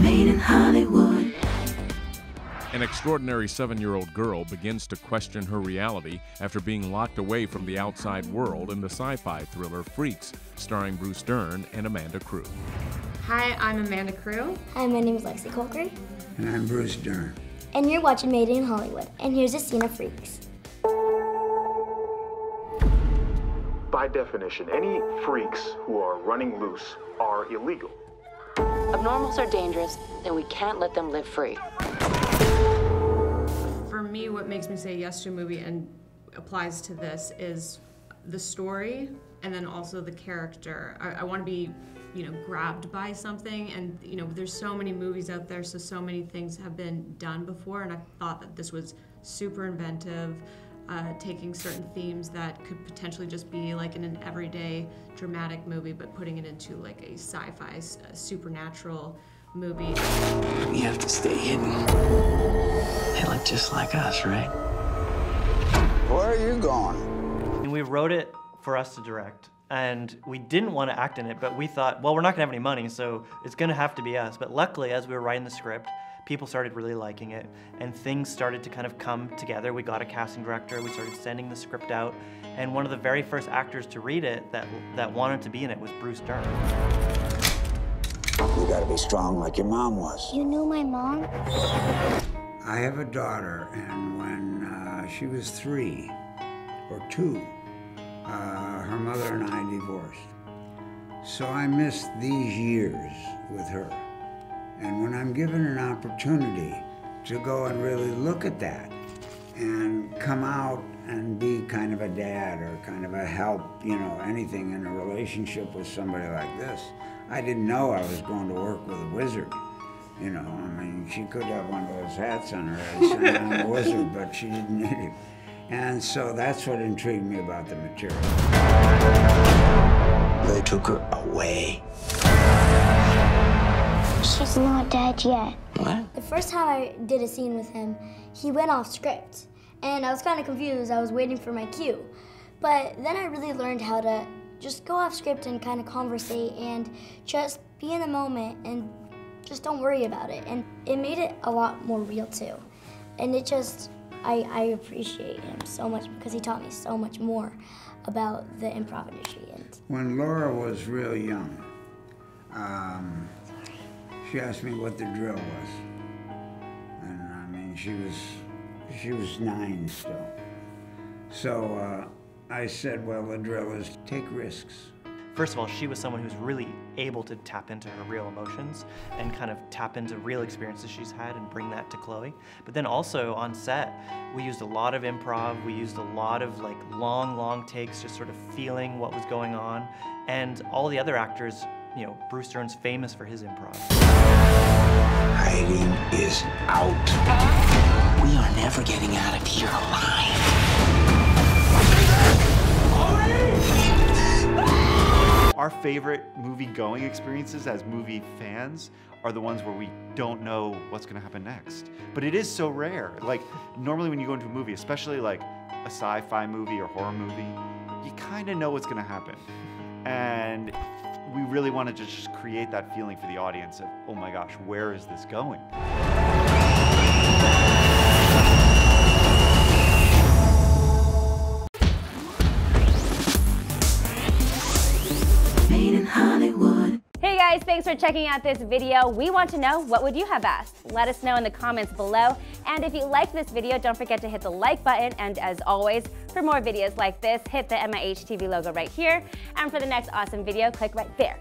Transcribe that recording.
Made in Hollywood. An extraordinary seven year old girl begins to question her reality after being locked away from the outside world in the sci fi thriller Freaks, starring Bruce Dern and Amanda Crew. Hi, I'm Amanda Crew. Hi, my name is Lexy Kolker. And I'm Bruce Dern. And you're watching Made in Hollywood. And here's a scene of Freaks. By definition, any freaks who are running loose are illegal. Abnormals are dangerous, and we can't let them live free. For me, what makes me say yes to a movie and applies to this is the story and then also the character. I, I want to be, you know, grabbed by something, and you know, there's so many movies out there, so so many things have been done before, and I thought that this was super inventive. Uh, taking certain themes that could potentially just be like in an everyday dramatic movie, but putting it into like a sci-fi, s- uh, supernatural movie. You have to stay hidden. They look just like us, right? Where are you going? And we wrote it for us to direct. And we didn't want to act in it, but we thought, well, we're not going to have any money, so it's going to have to be us. But luckily, as we were writing the script, people started really liking it, and things started to kind of come together. We got a casting director, we started sending the script out, and one of the very first actors to read it that, that wanted to be in it was Bruce Dern. You gotta be strong like your mom was. You knew my mom? I have a daughter, and when uh, she was three or two, uh, her mother and I divorced. So I missed these years with her. And when I'm given an opportunity to go and really look at that and come out and be kind of a dad or kind of a help, you know, anything in a relationship with somebody like this, I didn't know I was going to work with a wizard. You know, I mean, she could have one of those hats on her head saying I'm a wizard, but she didn't need it. And so that's what intrigued me about the material. They took her away. She's not dead yet. What? The first time I did a scene with him, he went off script. And I was kind of confused. I was waiting for my cue. But then I really learned how to just go off script and kind of conversate and just be in the moment and just don't worry about it. And it made it a lot more real too. And it just, I, I appreciate him so much because he taught me so much more about the improv industry. And When Laura was real young, um, she asked me what the drill was. And I mean, she was, she was nine still. So uh, I said, well, the drill is take risks. First of all, she was someone who's really able to tap into her real emotions and kind of tap into real experiences she's had and bring that to Chloe. But then also on set, we used a lot of improv. We used a lot of like long, long takes, just sort of feeling what was going on. And all the other actors, you know, Bruce Dern's famous for his improv. Hiding is out. We are never getting out of here alive. Our favorite movie going experiences as movie fans are the ones where we don't know what's going to happen next. But it is so rare. Like, normally when you go into a movie, especially like a sci fi movie or horror movie, you kind of know what's going to happen. And we really wanted to just create that feeling for the audience of, oh my gosh, where is this going? Guys, thanks for checking out this video. We want to know what would you have asked? Let us know in the comments below. And if you liked this video, don't forget to hit the like button. And as always, for more videos like this, hit the MIH TV logo right here. And for the next awesome video, click right there.